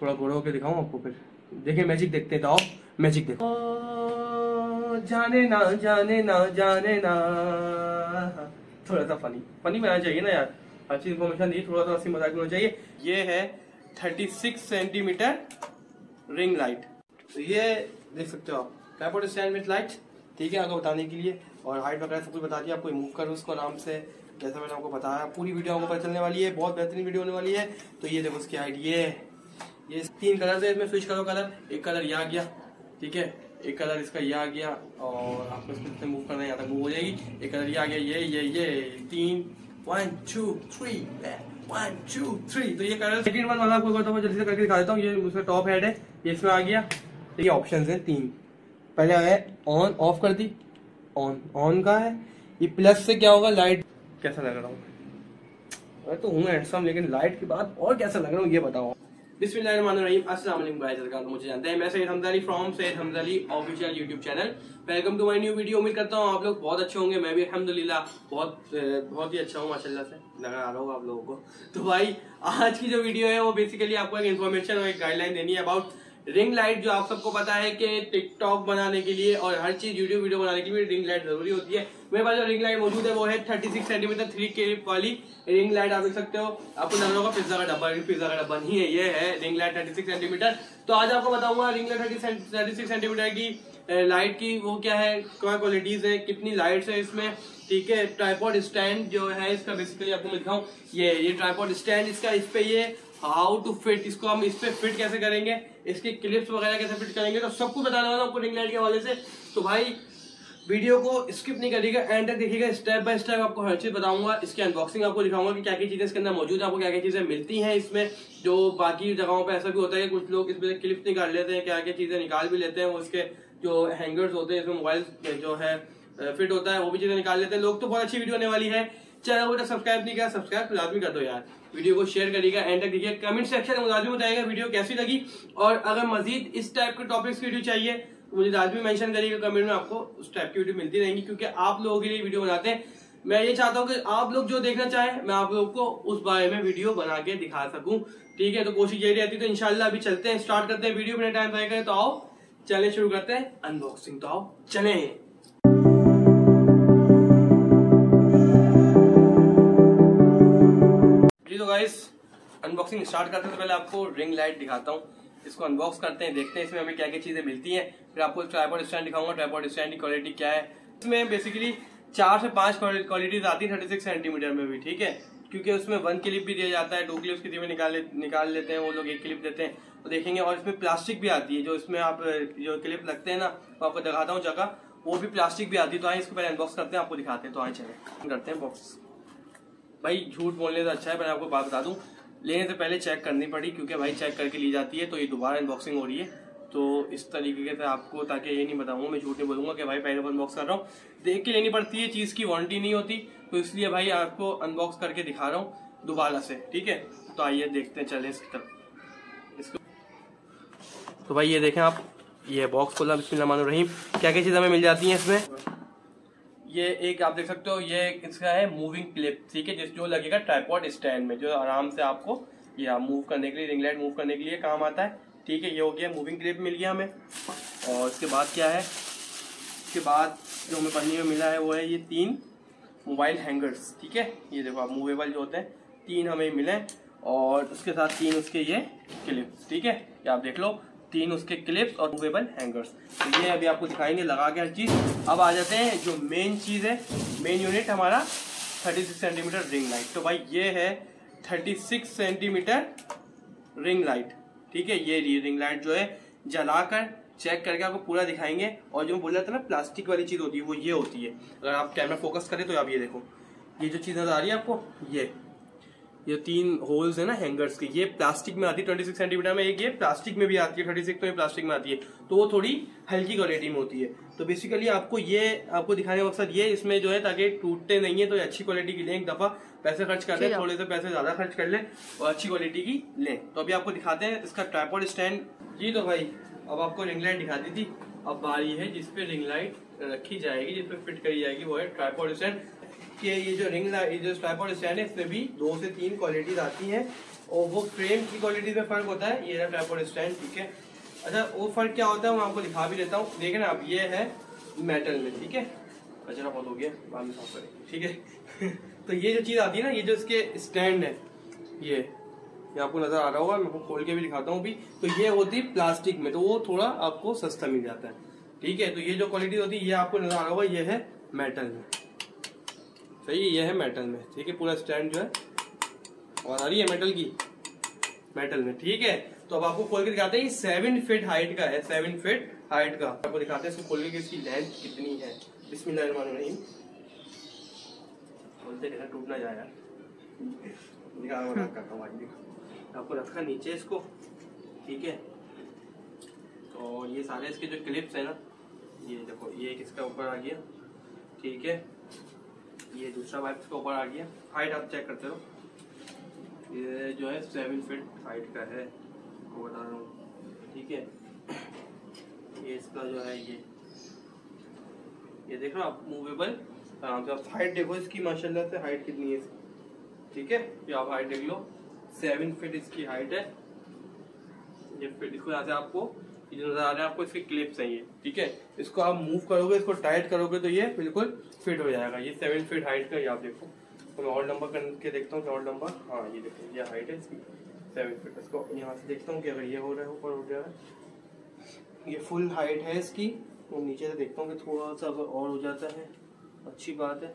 थोड़ा घोड़ा होकर दिखाऊँ आपको फिर। देखें मैजिक देखते हैं तो आओ मैजिक देखो जाने ना जाने ना जाने ना। थोड़ा सा फनी फनी बनाना चाहिए ना यार। चीज़ इन्फॉर्मेशन दी, थोड़ा सा हँसी मज़ाक होना चाहिए। ये है 36 सेंटीमीटर रिंग लाइट तो ये देख सकते हो आप। ट्राइपॉड स्टैंड विथ लाइट ठीक है, आपको बताने के लिए। और हाइट वगैरह सब कुछ बता दिया, आपको मूव करो उसको आराम से। जैसा मैंने आपको बताया, पूरी वीडियो आपको पता चलने वाली है। बहुत बेहतरीन वीडियो होने वाली है। तो ये देखो, उसकी हाइट ये ये तीन कलर है इसमें स्विच करो कलर एक कलर ये आ गया, ठीक है? एक कलर इसका ये आ गया, और आपको इसको जितने मूव करना है, यहाँ तक मूव हो जाएगी। एक कलर ये आ गया, ये ये ये, तीन one two three one two three तो ये कलर सेकंड वन वाला आपको करता हूँ जल्दी से करके दिखा देता हूँ। ये उसका टॉप हेड है, ये इसमें आ गया। तो ये ऑप्शन है तीन। पहले है ऑन ऑफ़ कर दी। ऑन ऑन का है? ये प्लस से क्या होगा? लाइट कैसा लग रहा हूँ? मैं तो हूँ हैंडसम लेकिन लाइट के बाद और कैसा लग रहा हूँ, ये बताओ। तो मुझे जानते हैं, मैं Syed Hamza from Syed Hamza official YouTube channel welcome to my new video उम्मीद करता हूँ आप लोग बहुत अच्छे होंगे, मैं भी अल्हम्दुलिल्लाह, बहुत बहुत ही अच्छा हूँ, माशाल्लाह से। नज़र आ रहा हूँ आप लोगों को। तो भाई, आज की जो वीडियो है, वो बेसिकली आपको एक इन्फॉर्मेशन और एक गाइडलाइन देनी है अबाउट रिंग लाइट जो आप सबको पता है कि टिकटॉक बनाने के लिए और हर चीज़ यूट्यूब वीडियो बनाने के लिए रिंग लाइट ज़रूरी होती है। मेरे पास जो रिंग लाइट मौजूद है वो है 36 सेंटीमीटर थ्री के वाली रिंग लाइट आप देख सकते हो। आपको नज़र होगा पिज्जा का डब्बा पिज्जा का डब्बा नहीं है, ये है रिंग लाइट 36 सेंटीमीटर तो आज आपको बताऊँगा ring light thirty six centimetre की लाइट की वो क्या है, क्या क्वालिटीज है, कितनी लाइट्स है इसमें। ठीक है ट्राईपॉड स्टैंड जो है, इसका बेसिकली आपको मैं दिखाऊँ। ये ये ट्राईपॉड स्टैंड इसका इस पे ये हाउ टू फिट इसको हम इस पे फिट कैसे करेंगे, इसके क्लिप्स वगैरह कैसे फिट करेंगे तो सब कुछ बताने वाला आपको रिंग लाइट के हवाले से। तो भाई वीडियो को स्किप नहीं करिएगा एंड तक देखिएगा स्टेप बाय स्टेप आपको हर चीज़ बताऊँगा, इसके अनबॉक्सिंग आपको दिखाऊँगा कि क्या क्या चीज़ें इसके अंदर मौजूद है, आपको क्या क्या चीज़ें मिलती हैं इसमें, जो बाकी जगहों पे ऐसा भी होता है कि कुछ लोग इसमें क्लिप निकाल लेते हैं क्या क्या चीज़ें निकाल भी लेते हैं, वो इसके जो हैंगर्स होते हैं, इसमें मोबाइल जो है फिट होता है, वो भी चीज़ें निकाल लेते हैं। लोग तो बहुत अच्छी वीडियो होने वाली है। चैनल को सब्सक्राइब नहीं किया, सब्सक्राइब लाजमी कर दो यार। वीडियो को शेयर करिएगा एंड तक देखिए कमेंट सेक्शन में लाजमी बताएगा वीडियो कैसी लगी। और अगर मजीद इस टाइप के टॉपिक्स की वीडियो चाहिए तो मुझे लाजमी मेंशन करिएगा कमेंट में आपको उस टाइप की वीडियो मिलती रहेंगी, क्योंकि आप लोगों के लिए वीडियो बनाते हैं। मैं ये चाहता हूँ कि आप लोग जो देखना चाहें, मैं आप लोग को उस बारे में वीडियो बना के दिखा सकूँ। ठीक है तो कोशिश यही रहती है तो इनशाला अभी चलते हैं स्टार्ट करते हैं। वीडियो बिना टाइम करें तो आओ, चले, शुरू करते हैं। अनबॉक्सिंग तो आओ, चले। गाइस अनबॉक्सिंग स्टार्ट करते हैं। तो पहले आपको रिंग लाइट दिखाता हूँ। इसको अनबॉक्स करते हैं, देखते हैं इसमें हमें क्या क्या चीज़ें मिलती हैं। फिर आपको ट्राईपॉड स्टैंड दिखाऊँगा। ट्राईपॉड स्टैंड की क्वालिटी क्या है। इसमें बेसिकली चार से पाँच क्वालिटीज आती है थर्टी सिक्स सेंटीमीटर में भी, ठीक है? क्योंकि उसमें वन क्लिप भी दिया जाता है टू क्लिप्स किसी में निकाल निकाल लेते हैं, वो लोग एक क्लिप देते हैं। तो देखेंगे। और इसमें प्लास्टिक भी आती है, जो इसमें आप, जो क्लिप लगते हैं ना, वो आपको दिखाता हूँ जगह। वो भी प्लास्टिक भी आती है। तो आए इसको पहले अनबॉक्स करते हैं, आपको दिखाते हैं। तो आए चले। करते हैं बॉक्स भाई, झूठ बोलने से अच्छा है मैं आपको बात बता दूँ, लेने से पहले चेक करनी पड़ी, क्योंकि भाई चेक करके ली जाती है तो ये दोबारा अनबॉक्सिंग हो रही है। तो इस तरीके से आपको, ताकि ये नहीं बताऊँगा, मैं झूठ नहीं बोलूँगा कि भाई पहले अनबॉक्स कर रहा हूँ। देख के लेनी पड़ती है, चीज़ की वारंटी नहीं होती तो इसलिए भाई आपको अनबॉक्स करके दिखा रहा हूँ, दोबारा से, ठीक है? तो आइए देखते हैं, चले इसकी तरफ़। इसको तो भाई ये देखें आप, ये बॉक्स खोला, बिस्मिल्लाह रहीम। क्या क्या चीज़ हमें मिल जाती हैं इसमें? ये एक आप देख सकते हो, ये इसका है मूविंग क्लिप ठीक है, जिस जो लगेगा ट्राईपॉड स्टैंड में, जो आराम से आपको, ये मूव करने के लिए रिंग लाइट मूव करने के लिए काम आता है, ठीक है, ये हो गया मूविंग क्लिप मिल गया हमें। और इसके बाद क्या है? इसके बाद जो हमें पन्नी में मिला है, वो है ये तीन मोबाइल हैंगर्स ठीक है, ये देखो आप मूवेबल जो होते हैं, तीन हमें मिले और उसके साथ तीन उसके ये क्लिप ठीक है, ये आप देख लो। तीन उसके क्लिप्स और मूवेबल हैंगर्स तो ये अभी आपको दिखाएँगे, लगा के हर चीज़। अब आ जाते हैं जो मेन चीज़ है। मेन यूनिट हमारा 36 सेंटीमीटर रिंग लाइट तो भाई ये है 36 सेंटीमीटर रिंग लाइट ठीक है? ये रिंग लाइट जो है, जलाकर चेक करके आपको पूरा दिखाएँगे। और जो बोल रहा था ना प्लास्टिक वाली चीज़ होती है, वो ये होती है। अगर आप कैमरा फोकस करें तो आप ये देखो। ये जो चीज़ नज़र आ रही है आपको? ये। ये तीन होल्स है ना हैंगर्स के। ये प्लास्टिक में आती है ट्वेंटी सिक्स सेंटीमीटर में एक ये प्लास्टिक में भी आती है थर्टी सिक्स तो ये प्लास्टिक में आती है। तो वो थोड़ी हल्की क्वालिटी में होती है। तो बेसिकली आपको ये आपको दिखाने का मकसद ये इसमें जो है ताकि टूटते नहीं है तो अच्छी क्वालिटी की लें एक दफ़ा। पैसे खर्च कर ले थोड़े से पैसे ज़्यादा खर्च कर ले और अच्छी क्वालिटी की लें। तो अभी आपको दिखाते हैं इसका ट्राईपॉड स्टैंड जी तो भाई अब आपको रिंग लाइट दिखा दी थी। अब बारी है जिसपे रिंग लाइट रखी जाएगी जिसपे फिट करी जाएगी वो है ट्राईपॉड स्टैंड कि ये जो रिंग ये जो ट्राईपॉड स्टैंड है, इसमें भी दो से तीन क्वालिटीज आती हैं। और वो फ्रेम की क्वालिटी में फ़र्क होता है, ये रहा ट्राइपॉड स्टैंड ठीक है? अच्छा वो फ़र्क क्या होता है, मैं आपको दिखा भी देता हूँ। देखें आप ये है मेटल में, ठीक है? कचरा बहुत हो गया, बाद में साफ़ करेंगे, ठीक है? तो ये जो चीज़ आती है ना, ये जो इसके स्टैंड है, ये ये आपको नज़र आ रहा होगा, मैं खोल के भी दिखाता हूँ भी तो ये होती है प्लास्टिक में तो वो थोड़ा आपको सस्ता मिल जाता है, ठीक है? तो ये जो क्वालिटी होती है, ये आपको नज़र आ रहा होगा, ये है मेटल में। सही, ये है मेटल में। ठीक है, पूरा स्टैंड जो है। और आ रही है मेटल की। मेटल में। ठीक है तो अब आपको खोल के दिखाते हैं सेवन फीट हाइट का है सेवन फीट हाइट का। आपको दिखाते हैं, इसको खोल के इसकी लेंथ कितनी है। बिस्मिल्लाहिर्रहमानिर्रहीम खोलते रहना टूट ना जाए यार। दिखा हूँ हूँ देखो आपको रखा नीचे इसको। ठीक है और ये सारे इसके जो क्लिप्स है ना, ये देखो, ये किसका ऊपर आ गया? ठीक है ये दूसरा वाइप इसका ऊपर आ गया। हाइट आप चेक करते रहो ये जो है सेवन फीट हाइट का है। आपको बता रहा हूँ। ठीक है। ये इसका जो है ये। ये देख रहे हो आप? मूवेबल आराम से आप हाइट देखो इसकी, माशाल्लाह से हाइट कितनी है ठीक है? ये आप हाइट देख लो। सेवन फीट इसकी हाइट है। ये फिट इसको यहाँ से आपको ये नज़र आ रहा है आपको इसके क्लिप्स हैं ये ठीक है? इसको आप मूव करोगे, इसको टाइट करोगे तो ये बिल्कुल फिट हो जाएगा। ये सेवन फीट हाइट का ये आप देखो। तो मैं और नंबर करके देखता हूँ और नंबर हाँ ये देखो, ये हाइट है इसकी सेवन फीट इसको यहाँ से देखता हूँ कि अगर ये हो रहा है, ऊपर हो रहा है। ये फुल हाइट है इसकी। और नीचे से देखता हूँ कि थोड़ा सा अगर और हो जाता है। अच्छी बात है।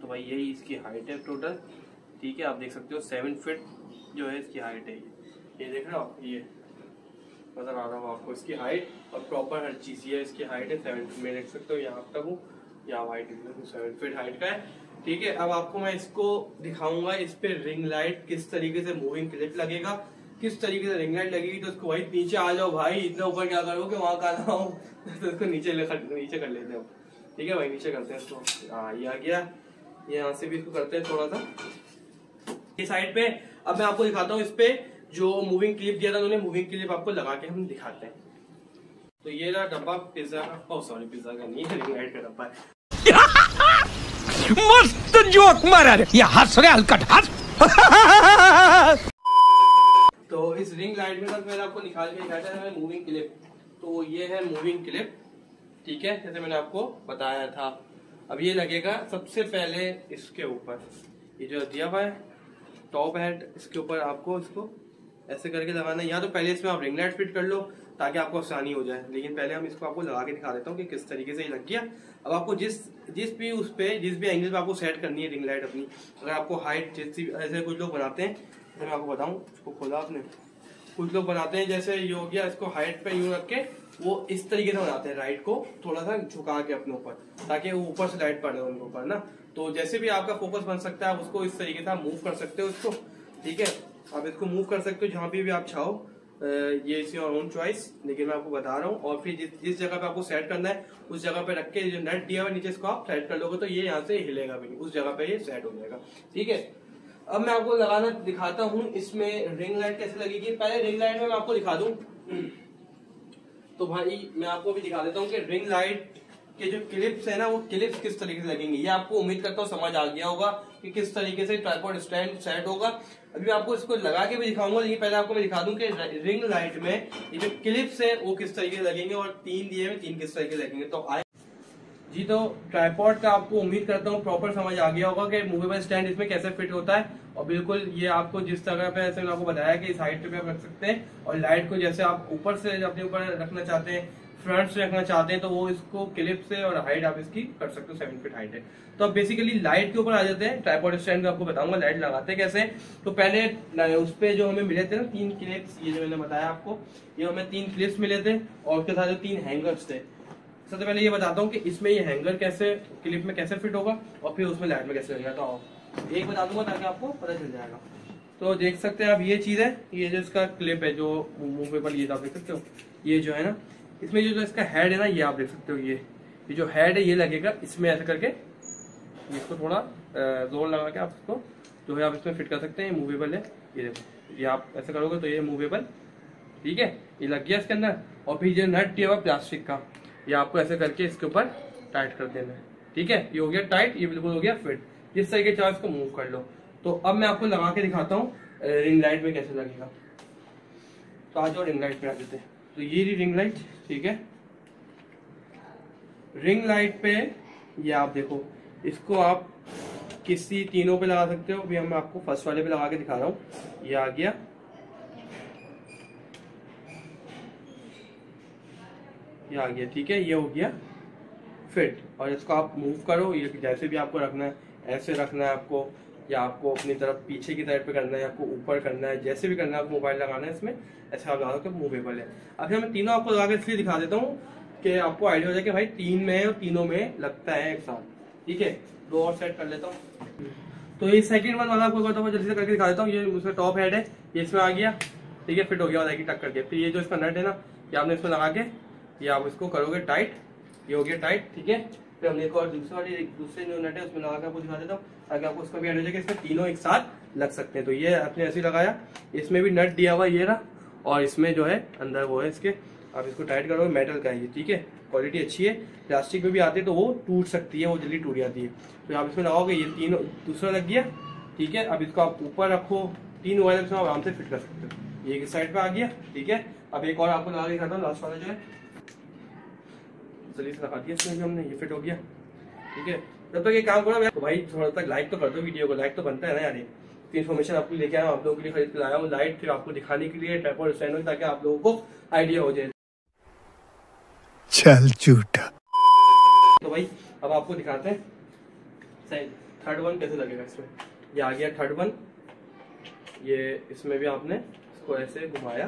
तो भाई यही इसकी हाइट है टोटल ठीक है? आप देख सकते हो सेवन फिट जो है इसकी हाइट है ये। ये देख रहे हो ये नज़र आ रहा हूँ आपको। इसकी हाइट और प्रॉपर हर चीज़ ये इसकी हाइट है सेवन फीट में देख सकते हो यहाँ तक हूँ। यहाँ हाइट सेवन फीट हाइट का है। ठीक है, अब आपको मैं इसको दिखाऊँगा इस पे रिंग लाइट किस तरीके से मूविंग क्लिप लगेगा। किस तरीके से रिंग लाइट लगेगी तो उसको भाई नीचे आ जाओ भाई। इतना ऊपर क्या करोगे? वहाँ का ना हो। तो उसको नीचे नीचे कर लेते हो। ठीक है भाई, नीचे करते हैं इसको। हाँ ये आ गया। यहाँ से भी इसको करते हैं थोड़ा सा। ये साइड पे, अब मैं आपको दिखाता हूँ इस पे जो मूविंग क्लिप दिया था उन्होंने मूविंग क्लिप आपको लगा के हम दिखाते हैं। तो ये रहा डब्बा पिज्जा का ओ सॉरी पिज्जा का नहीं रिंग लाइट का डब्बा है। मस्त जोक मारा रे। या हंस रे हलकट हंस। तो इस रिंग लाइट में सबसे पहले आपको निकाल के दिखाया था मूविंग क्लिप तो ये है मूविंग क्लिप ठीक है? जैसे मैंने आपको बताया था। अब ये लगेगा सबसे पहले इसके ऊपर। ये जो दिया हुआ है टॉप हेड इसके ऊपर आपको इसको ऐसे करके लगाना है या तो पहले इसमें आप रिंग लाइट फिट कर लो ताकि आपको आसानी हो जाए। लेकिन पहले हम इसको आपको लगा के दिखा देता हूँ कि किस तरीके से ये लग गया। अब आपको जिस जिस भी उस पर जिस भी एंगल पे आपको सेट करनी है रिंग लाइट अपनी, अगर आपको हाइट जैसी ऐसे कुछ लोग बनाते हैं जैसे मैं आपको बताऊँ, इसको खोला आपने। कुछ लोग बनाते हैं, जैसे ये हो गया, इसको हाइट पे यूँ रख के वो इस तरीके से बनाते हैं राइट को थोड़ा सा झुका के अपने ऊपर, ताकि वो ऊपर से लाइट पड़े उनके ऊपर, ना? तो जैसे भी आपका फोकस बन सकता है, आप उसको इस तरीके से मूव कर सकते हो उसको ठीक है? आप इसको मूव कर सकते हो जहाँ पे भी आप चाहो। ये इसी और ओन चॉइस लेकिन मैं आपको बता रहा हूँ। और फिर जिस जिस जगह पे आपको सेट करना है, उस जगह पे रख के जो नेट दिया हुआ नीचे इसको आप सेट कर लोगे तो ये यहाँ से हिलेगा भी नहीं। उस जगह पे ये सेट हो जाएगा। ठीक है? अब मैं आपको लगाना दिखाता हूँ। इसमें रिंग लाइट कैसे लगेगी? पहले रिंग लाइट में मैं आपको दिखा दूँ। तो भाई, मैं आपको भी दिखा देता हूँ कि रिंग लाइट के जो क्लिप्स है ना, वो क्लिप्स किस तरीके से लगेंगे? ये आपको उम्मीद करता हूँ समझ आ गया होगा कि किस तरीके से ट्राईपॉड स्टैंड सेट होगा। अभी मैं आपको इसको लगा के भी दिखाऊँगा, लेकिन पहले आपको मैं दिखा दूँ कि रिंग लाइट में ये जो क्लिप्स है, वो किस तरीके से लगेंगे और तीन दिए हुए तीन किस तरीके से लगेंगे। तो आए जी तो ट्राईपॉड का आपको उम्मीद करता हूँ प्रॉपर समझ आ गया होगा कि मूवेबल स्टैंड इसमें कैसे फिट होता है। और बिल्कुल ये आपको जिस तरह पे ऐसे मैंने आपको बताया कि इस हाइट पे आप रख सकते हैं और लाइट को जैसे आप ऊपर से अपने ऊपर रखना चाहते हैं फ्रंट से रखना चाहते हैं तो वो इसको क्लिप से और हाइट आप इसकी कर सकते हो सेवन फीट हाइट है। तो अब बेसिकली लाइट के ऊपर आ जाते हैं ट्राईपॉड स्टैंड का आपको बताऊँगा लाइट लगाते कैसे। तो पहले उस पे जो हमें मिले थे ना, तीन क्लिप्स ये जो मैंने बताया आपको, ये हमें तीन क्लिप्स मिले थे, और उसके साथ जो तीन हैंगर्स थे। सबसे पहले ये बताता हूँ कि इसमें ये हैंगर कैसे क्लिप में कैसे फिट होगा, और फिर उसमें लाइट में कैसे लगेगा तो एक बता दूँगा ताकि आपको पता चल जाएगा। तो देख सकते हैं आप, ये चीज़ है, ये जो इसका क्लिप है, जो मूवेबल ये आप देख सकते हो, ये जो है ना इसमें जो, जो इसका हेड है ना ये आप देख सकते हो ये ये जो हेड है ये लगेगा इसमें ऐसे करके इसको थोड़ा ज़ोर लगा के आप इसको जो है आप इसमें फिट कर सकते हैं मूवेबल है ये देखो ये आप ऐसे करोगे तो ये मूवेबल ठीक है ये लग गया इसके अंदर और फिर ये नट दिया हुआ प्लास्टिक का ये आपको ऐसे करके इसके ऊपर टाइट कर देना है ठीक है ये हो गया टाइट ये बिल्कुल हो गया फिट जिस तरीके चाहो इसको मूव कर लो तो अब मैं आपको लगा के दिखाता हूँ रिंग लाइट में कैसे लगेगा तो आज और रिंग लाइट में आ जाते हैं। तो ये रही रिंग लाइट ठीक है? रिंग लाइट पे ये आप देखो, इसको आप किसी तीनों पे लगा सकते हो। अभी मैं आपको फ़र्स्ट वाले पे लगा के दिखा रहा हूँ। ये आ गया। ये आ गया, ठीक है? ये हो गया फिट और इसको आप मूव करो। ये जैसे भी आपको रखना है, ऐसे रखना है आपको। या आपको अपनी तरफ़ पीछे की साइड पे करना है आपको ऊपर करना है, जैसे भी करना है, आपको मोबाइल लगाना है, इसमें ऐसे आप लगा दो मूवेबल है। अभी मैं तीनों आपको लगा इसलिए दिखा देता हूँ कि आपको आइडिया हो जाए कि भाई तीन में और तीनों में लगता है एक साथ। ठीक है? दो और सेट कर लेता हूँ। तो ये सेकंड वन वाला आपको करता हूँ जल्दी से करके दिखा देता हूँ, ये उसका टॉप हेड है, ये इसमें आ गया। ठीक है? फिट हो गया टक करके फिर ये जो इसका नट है ना, ये आपने इसमें लगा के, ये आप इसको करोगे टाइट ये हो गया टाइट ठीक है? फिर हमने एक और दूसरा वाली दूसरे जो नट है, उसमें लगा के आपको दिखा देता हूँ, ताकि आपको उसका भी आइडिया इसमें तीनों एक साथ लग सकते हैं। तो ये आपने ऐसे लगाया, इसमें भी नट दिया हुआ ये रहा, और इसमें जो है, अंदर वो है इसके, आप इसको टाइट करोगे मेटल का है ये, ठीक है? क्वालिटी अच्छी है प्लास्टिक में भी आती है तो वो टूट सकती है, वो जल्दी टूट जाती है। तो आप इसमें लगाओगे, ये तीनों, दूसरा लग गया, ठीक है? अब इसको आप ऊपर रखो, तीन वायर आप आराम से फिट कर सकते हो। ये एक साइड पे आ गया, ठीक है? अब एक और आपको लगा के दिखाता हूँ लास्ट वाला जो है जल्दी से लगा दिया इसमें भी हमने ये फिट हो गया। ठीक है? जब तक ये काम करो तो भाई थोड़ा तक लाइक तो कर दो वीडियो को लाइक तो बनता है ना यार ये। इन्फॉर्मेशन आपको लेके आया आप लोगों के लिए खरीद के लाया हूँ लाइट फिर आपको दिखाने के लिए ट्राइपॉड स्टैंड हो ताकि आप लोगों को आइडिया हो जाए। चल झूठा। तो भाई अब आपको दिखाते हैं। थर्ड वन कैसे लगेगा इसमें? ये आ गया थर्ड वन ये इसमें भी आपने इसको ऐसे घुमाया।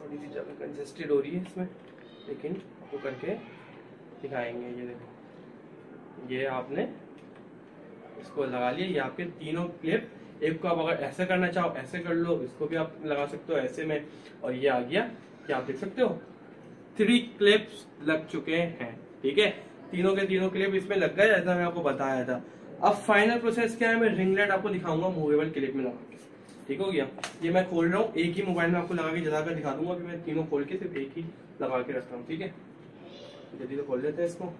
थोड़ी सी जगह कंजेस्टेड हो रही है इसमें। लेकिन आपको करके दिखाएँगे, ये देखो। ये आपने इसको लगा लिया ये आपके तीनों क्लिप एक को आप अगर ऐसे करना चाहो, ऐसे कर लो, इसको भी आप लगा सकते हो ऐसे में, और ये आ गया क्या आप देख सकते हो। थ्री क्लिप्स लग चुके हैं, ठीक है? तीनों के तीनों क्लिप इसमें लग गए जैसा मैं आपको बताया था। अब फाइनल प्रोसेस क्या है, मैं रिंग लाइट आपको दिखाऊँगा मूवेबल क्लिप में लगा ठीक हो गया? ये मैं खोल रहा हूँ, एक ही मोबाइल में आपको लगा के जलाकर दिखा दूँगा कि मैं तीनों खोल के सिर्फ़ एक ही लगा के रखता हूँ, ठीक है? जल्दी तो खोल लेते हैं इसको।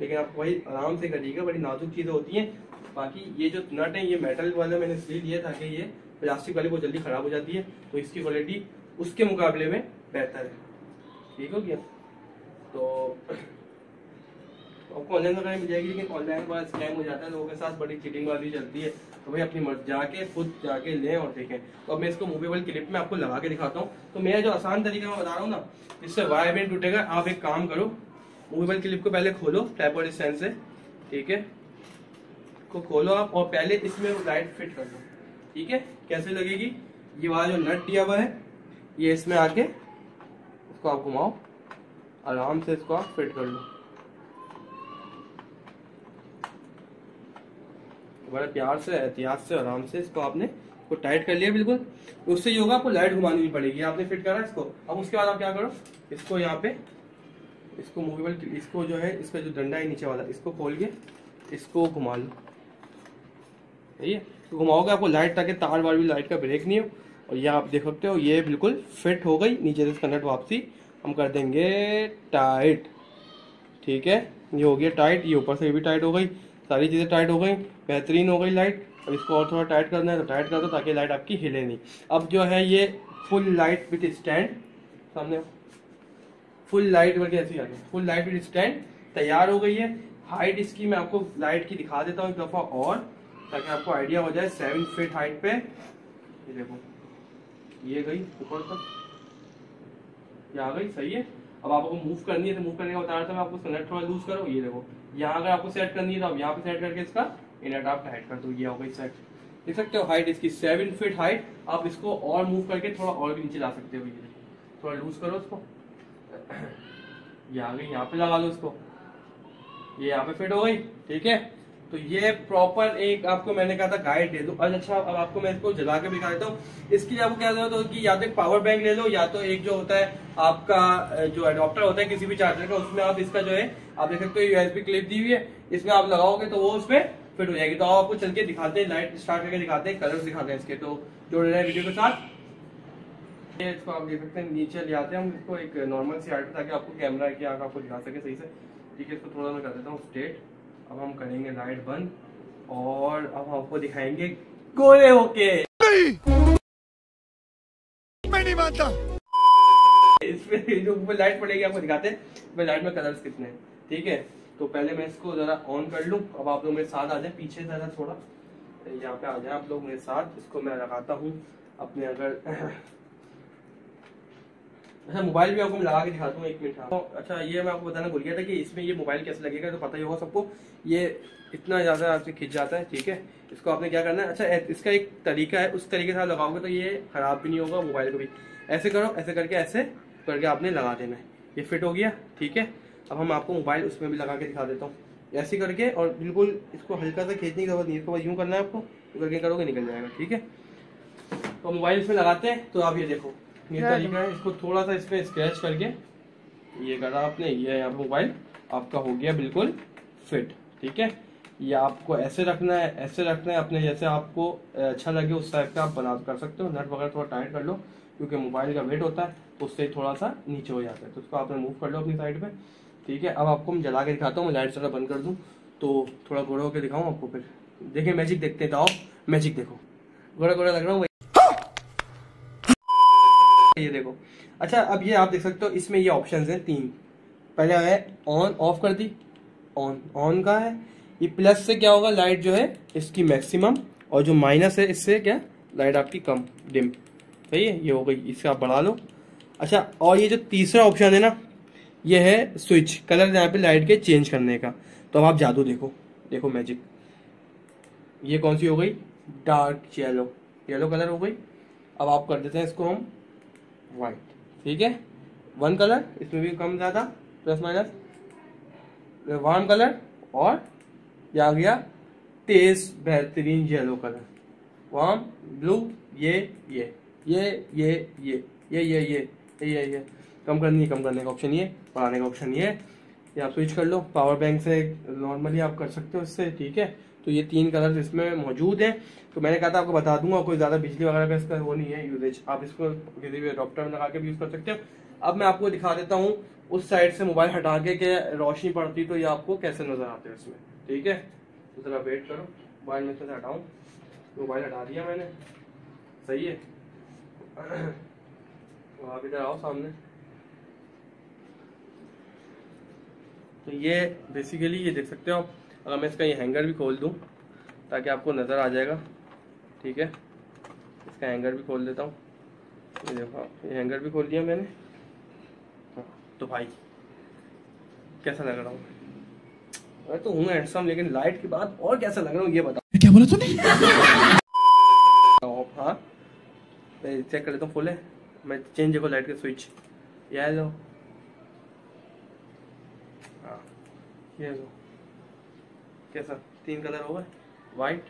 लेकिन आप वही आराम से करिएगा, बड़ी नाजुक चीज़ें होती हैं। बाकी ये जो नट है, ये मेटल वाला मैंने इसलिए लिया ताकि ये प्लास्टिक वाली बहुत जल्दी खराब हो जाती है। तो इसकी क्वालिटी उसके मुकाबले में बेहतर है। ठीक हो गया? तो आपको ऑनलाइन वगैरह मिल जाएगी, लेकिन ऑनलाइन बड़ा स्कैम हो जाता है, लोगों के साथ बड़ी चीटिंग वाली चलती है। तो भाई अपनी मर्ज, जाके, खुद जाके लें और देखें तो अब मैं इसको मूवेबल क्लिप में आपको लगा के दिखाता हूँ। तो मेरा जो आसान तरीका मैं बता रहा हूँ ना, इससे वायर भी टूटेगा। आप एक काम करो मूवेबल क्लिप को पहले खोलो टैपर स्टैंड से, ठीक है? को खोलो आप और पहले इसमें लाइट फिट कर दो ठीक है? कैसे लगेगी? ये वाला जो नट दिया हुआ है, ये इसमें आके इसको आप घुमाओ, आराम से इसको आप फिट कर लो। बड़ा प्यार से, एहतियात से, आराम से इसको आपने को टाइट कर लिया बिल्कुल। उससे ये होगा आपको लाइट घुमानी भी पड़ेगी। आपने फिट करा इसको। अब उसके बाद आप क्या करो? इसको यहाँ पे, इसको मूवेबल इसको जो है, इसका जो डंडा है नीचे वाला, इसको खोल के इसको घुमा लो। सही है? तो घुमाओगे आपको लाइट ताकि तार वार भी लाइट का ब्रेक नहीं हो। और ये आप देख सकते हो, ये बिल्कुल फिट हो गई। नीचे से इसका नट वापसी हम कर देंगे टाइट ठीक है? ये हो गया टाइट ये ऊपर से भी टाइट हो गई। सारी चीज़ें टाइट हो गई, बेहतरीन हो गई लाइट अब इसको और थोड़ा टाइट करना है तो टाइट कर दो ताकि लाइट आपकी हिले नहीं। अब जो है ये फुल लाइट विथ स्टैंड सामने। फुल लाइट करके ऐसी आ फुल लाइट विथ स्टैंड तैयार हो गई है। हाइट इसकी मैं आपको लाइट की दिखा देता हूँ एक दफ़ा और, ताकि आपको आइडिया हो जाए सेवन फीट हाइट पे। ये देखो, ये गई ऊपर तक। ये आ गई, सही है? अब आपको मूव करनी है तो मूव करने का बता रहा था मैं आपको सेलेक्ट थोड़ा लूज करो। ये देखो, यहाँ अगर आपको सेट करनी है तो आप यहाँ पे सेट करके इसका इनट आप टाइट कर दो। ये होगा सेट देख सकते हो हाइट इसकी सेवन फिट हाइट आप इसको और मूव करके थोड़ा और भी नीचे ला सकते हो। ये देखो, थोड़ा लूज करो उसको ये आ गई, यहाँ पे लगा लो उसको ये यहाँ पे फिट हो गई, ठीक है? तो ये प्रॉपर एक आपको मैंने कहा था गाइड दे दो। अच्छा अब आपको मैं इसको जला के दिखा देता हूँ। इसके लिए आपको क्या ज़रूरत होगी या तो एक पावर बैंक ले लो, या तो एक जो होता है आपका जो अडोप्टर होता है किसी भी चार्जर का, उसमें आप इसका जो है, आप देख सकते हो यूएसबी क्लिप दी हुई है। इसमें आप लगाओगे तो वो उसमें फिट हो जाएगी। तो आप आपको चल के दिखाते हैं लाइट स्टार्ट करके दिखाते हैं कलर दिखाते हैं इसके। तो जोड़ रहे हैं वीडियो के साथ। इसको आप देख सकते हैं, नीचे ले आते हैं हम इसको एक नॉर्मल सी आर्ट ताकि आपको कैमरा की आपको दिखा सके सही से। ठीक है, इसको थोड़ा मैं कर देता हूँ स्टेट अब हम करेंगे लाइट बंद और अब हम आपको दिखाएँगे गोरे होके। मैं नहीं मानता। इसमें जो ऊपर लाइट पड़ेगी आपको दिखाते हैं। इसमें लाइट में कलर्स कितने हैं ठीक है? तो पहले मैं इसको जरा ऑन कर लूँ। अब आप लोग मेरे साथ आ जाए पीछे जरा थोड़ा। यहाँ पे आ जाए आप लोग मेरे साथ। इसको मैं लगाता हूँ। अपने अगर अच्छा मोबाइल भी आपको लगा के दिखाता हूँ, एक मिनट। तो अच्छा ये मैं आपको बताना भूल गया था कि इसमें ये मोबाइल कैसे लगेगा तो पता ही होगा सबको। ये इतना ज़्यादा आपसे खिंच जाता है, ठीक है? इसको आपने क्या करना है? अच्छा इसका एक तरीका है, उस तरीके से आप लगाओगे तो ये खराब भी नहीं होगा मोबाइल को भी। ऐसे करो, ऐसे करके ऐसे करके आपने लगा देना है। ये फिट हो गया, ठीक है? अब हम आपको मोबाइल उसमें भी लगा के दिखा देता हूँ। ऐसे करके, और बिल्कुल इसको हल्का सा खींचने की ज़रूरत नहीं इसको बस यूँ करना है आपको, करके करोगे निकल जाएगा, ठीक है? तो मोबाइल इसमें लगाते हैं तो आप ये देखो। ये तरीका है इसको थोड़ा सा इसमें स्क्रैच करके ये करा आपने ये यहाँ मोबाइल आपका हो गया बिल्कुल फिट ठीक है? ये आपको ऐसे रखना है ऐसे रखना है अपने जैसे आपको अच्छा लगे उस टाइप का आप बना कर सकते हो। नट वगैरह थोड़ा टाइट कर लो क्योंकि मोबाइल का वेट होता है तो उससे थोड़ा सा नीचे हो जाता है। तो उसको आपने मूव कर लो अपनी साइड पे ठीक है? अब आपको मैं जला के दिखाता हूँ मैं लाइट जरा बंद कर दूँ तो थोड़ा गोड़ा होकर दिखाऊँ आपको फिर। देखिए मैजिक देखते हैं तो आओ मैजिक देखो। गोड़ा गोड़ा लग रहा हूँ ये देखो। अच्छा अब ये आप देख सकते हो, इसमें ये ऑप्शंस हैं तीन। पहले है ऑन ऑफ़ कर दी। ऑन ऑन का है। ये प्लस से क्या होगा? लाइट जो है, इसकी मैक्सिमम और जो माइनस है, इससे क्या? लाइट आपकी कम डिम सही है? ये हो गई। इससे आप बढ़ा लो। अच्छा और ये जो तीसरा ऑप्शन है ना, ये है स्विच कलर यहाँ पे लाइट के चेंज करने का। तो अब आप जादू देखो। देखो मैजिक ये कौन सी हो गई? डार्क येलो येलो कलर हो गई। अब आप कर देते हैं इसको हम। वाइट ठीक है? वन कलर इसमें भी कम ज़्यादा प्लस माइनस वार्म कलर और ये आ गया तेज बेहतरीन येलो कलर वार्म ब्लू ये ये. ये ये ये. ये ये ये. ये ये कम करनी कम करने का ऑप्शन ये, बढ़ाने का ऑप्शन ये. ये आप स्विच कर लो. पावर बैंक से नॉर्मली आप कर सकते हो इससे, ठीक है? तो ये तीन कलर इसमें मौजूद हैं। तो मैंने कहा था आपको बता दूँगा, कोई ज़्यादा बिजली वगैरह का इसका वो नहीं है यूजेज आप इसको किसी भी डॉक्टर में लगा के भी यूज़ कर सकते हो। अब मैं आपको दिखा देता हूँ, उस साइड से मोबाइल हटा के रोशनी पड़ती तो ये आपको कैसे नज़र आते हैं इसमें। ठीक है? तो जरा वेट करो मोबाइल में से हटाऊँ। मोबाइल हटा दिया मैंने। सही है? तो आप इधर आओ सामने। तो ये बेसिकली ये देख सकते हो आप। अगर मैं इसका ये हैंगर भी खोल दूँ ताकि आपको नज़र आ जाएगा ठीक है? इसका हैंगर भी खोल देता हूँ। ये देखो ये हैंगर भी खोल दिया मैंने। हाँ, तो भाई कैसा लग रहा हूँ? मैं तो हूँ हैंडसम लेकिन लाइट की बात और कैसा लग रहा हूँ ये बताओ क्या बोला तूने? हाँ? मैं चेक कर लेता हूँ फुल है। मैं चेंज देखो लाइट के स्विच ये लो हाँ ये लो कैसा? तीन कलर होगा? वाइट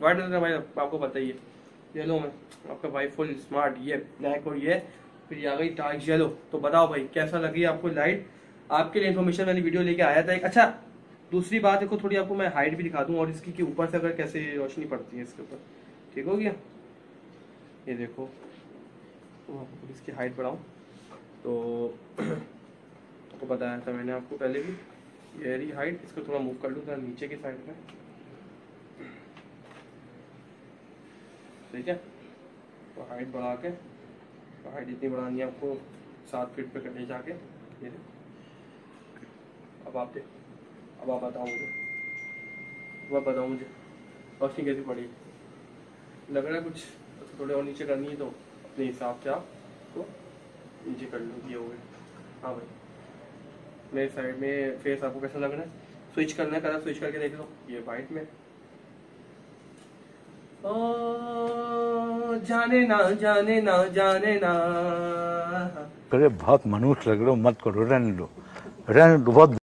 वाइट कलर भाई, आपको पता ही है येलो में, आपका भाई फुल स्मार्ट ये ब्लैक और ये, फिर आ गई डार्क येलो तो बताओ भाई, कैसा लगी आपको लाइट आपके लिए इन्फॉर्मेशन वाली वीडियो लेके आया था एक। अच्छा दूसरी बात देखो, थोड़ी आपको मैं हाइट भी दिखा दूँ और इसकी के ऊपर से अगर कैसे रोशनी पड़ती है इसके ऊपर। ठीक हो गया? ये देखो इसकी हाइट बढ़ाऊँ। तो आपको बताया था मैंने आपको पहले भी। ये रही हाइट इसको थोड़ा मूव कर लूँ जरा नीचे की साइड में। ठीक है? तो हाइट बढ़ा के तो हाइट इतनी बढ़ानी है आपको, सात फीट पे कटे जाके। ये अब आप देख। अब आप बताओ मुझे। अब आप बताओ मुझे। रोशनी कैसी पड़ी? लग रहा है कुछ तो थोड़े और नीचे करनी है तो अपने हिसाब से आप तो नीचे कर लो, ये हो गए हाँ भाई। मेरे साइड में फेस आपको कैसा लग रहा है? स्विच करना है कलर स्विच करके देख लो ये वाइट में। ओ जाने ना जाने ना जाने ना। अरे बहुत मनुष्य लग रहे हो मत करो रहने दो। रहने दो बहुत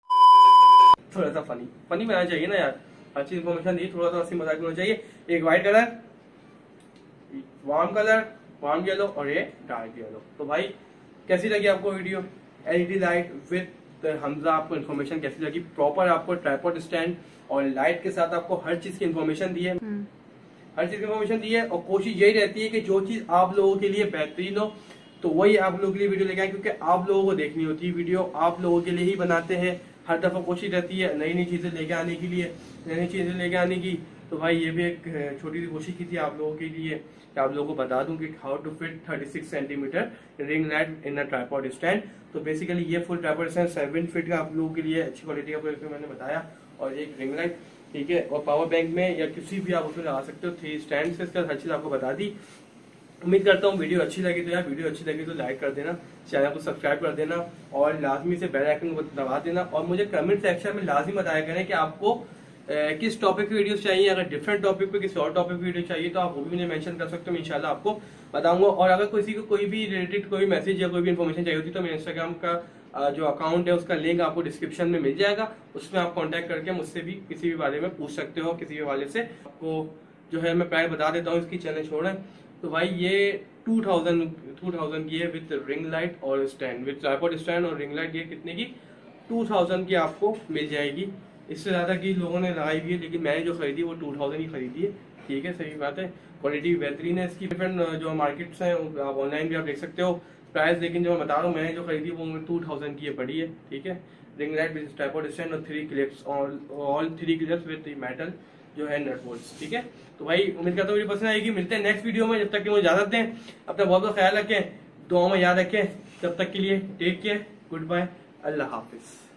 थोड़ा सा फनी फनी में आना चाहिए ना यार। चीज़ इन्फॉर्मेशन दी थोड़ा सा हँसी मज़ाक में होना चाहिए। एक white colour warm colour warm yellow और ये डार्क येलो तो भाई कैसी लगी आपको वीडियो एलईडी लाइट विथ तो हमजा आपको इन्फॉर्मेशन कैसी लगी? प्रॉपर आपको ट्राईपोर्ट स्टैंड और लाइट के साथ आपको हर चीज़ की इन्फॉर्मेशन दी है। हम्म। हर चीज़ की इन्फॉर्मेशन दी है और कोशिश यही रहती है कि जो चीज़ आप लोगों के लिए बेहतरीन हो तो वही आप लोगों के लिए वीडियो लेके आए क्योंकि आप लोगों को देखनी होती है वीडियो आप लोगों के लिए ही बनाते हैं। हर दफ़ा कोशिश रहती है नई नई चीज़ें लेके आने के लिए नई नई चीज़ें लेके आने की। तो भाई ये भी एक छोटी सी कोशिश की थी आप लोगों के लिए कि आप लोगों को बता दूँ कि how to fit 36 centimetre ring light in a tripod stand तो बेसिकली ये full tripod stand seven feet का आप लोगों के लिए अच्छी क्वालिटी का मैंने बताया, और एक रिंग लाइट ठीक है, और पावर बैंक में या किसी भी आप उसमें लगा सकते हो थ्री स्टैंड से इसका, हर चीज़ आपको बता दी। उम्मीद करता हूँ वीडियो अच्छी लगी तो यार वीडियो अच्छी लगी तो लाइक कर देना चैनल को सब्सक्राइब कर देना, और लाजमी से बेल आइकन को दबा देना, और मुझे कमेंट सेक्शन में लाजमी बताया करें कि आपको किस टॉपिक की वीडियो चाहिए? अगर डिफरेंट टॉपिक पे किसी और टॉपिक की वीडियो चाहिए तो आप वो भी मुझे मेंशन कर सकते हो। इंशाल्लाह आपको बताऊँगा। और अगर किसी को कोई भी रिलेटेड कोई मैसेज या कोई भी इन्फॉर्मेशन चाहिए होती तो मेरे इंस्टाग्राम का जो अकाउंट है, उसका लिंक आपको डिस्क्रिप्शन में मिल जाएगा। उसमें आप कांटेक्ट करके मुझसे भी किसी भी बारे में पूछ सकते हो, किसी भी वाले से। आपको जो है, मैं प्राइस बता देता हूँ, इसकी चैनल छोड़ें। तो भाई, ये 2000 2000 की है विद रिंग लाइट और स्टैंड विद ट्राइपॉड स्टैंड और रिंग लाइट ये कितने की? 2000 की आपको मिल जाएगी। इससे ज़्यादा की लोगों ने लगाई भी है, लेकिन मैंने जो खरीदी वो 2000 ही खरीदी है। ठीक है, सही बात है। क्वालिटी बेहतरीन है। इसकी डिफरेंट जो मार्केट्स हैं आप ऑनलाइन भी आप देख सकते हो। प्राइस लेकिन जो मैं बता रहा हूँ, मैंने जो खरीदी वो टू थाउज़ेंड की पड़ी है। ठीक है? Ring light with tripod stand और three clips all three clips with metal जो है नट बोल्ट ठीक है? तो भाई, उम्मीद करता हूँ वीडियो पसंद आएगी। मिलते हैं नेक्स्ट वीडियो में, जब तक कि मुझे इजाज़त दें। अपना बहुत बहुत ख्याल रखें, दुआओं में याद रखें। तब तक के लिए टेक केयर गुड बाय अल्लाह हाफिज